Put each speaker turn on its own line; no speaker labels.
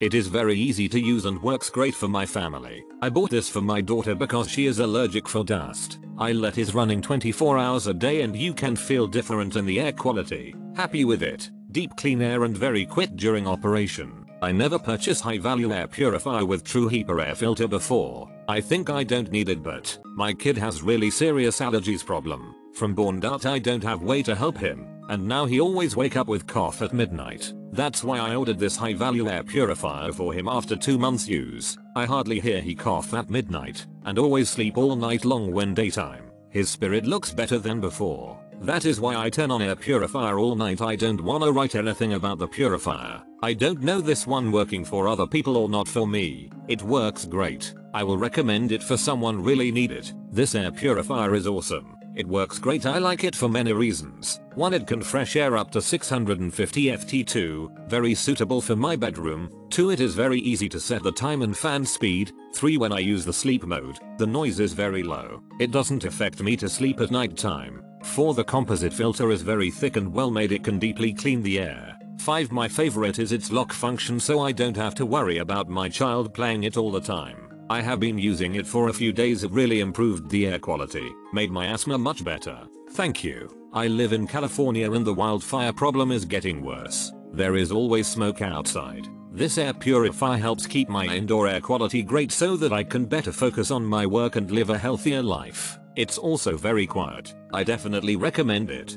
It is very easy to use and works great for my family. I bought this for my daughter because she is allergic for dust. I let it running 24 hours a day and you can feel different in the air quality. Happy with it. Deep clean air and very quick during operation. I never purchase high value air purifier with true HEPA air filter before. I think I don't need it but my kid has really serious allergies problem. From born out I don't have way to help him and now he always wake up with cough at midnight. That's why I ordered this high value air purifier for him after 2 months use. I hardly hear he cough at midnight and always sleep all night long when daytime. His spirit looks better than before. That is why I turn on air purifier all night I don't wanna write anything about the purifier. I don't know this one working for other people or not for me. It works great. I will recommend it for someone really need it. This air purifier is awesome. It works great I like it for many reasons. 1 it can fresh air up to 650 ft2, very suitable for my bedroom. 2 it is very easy to set the time and fan speed. 3 when I use the sleep mode, the noise is very low. It doesn't affect me to sleep at night time. 4 the composite filter is very thick and well made it can deeply clean the air. 5 my favorite is its lock function so I don't have to worry about my child playing it all the time. I have been using it for a few days it really improved the air quality, made my asthma much better. Thank you. I live in California and the wildfire problem is getting worse. There is always smoke outside. This air purifier helps keep my indoor air quality great so that I can better focus on my work and live a healthier life. It's also very quiet. I definitely recommend it.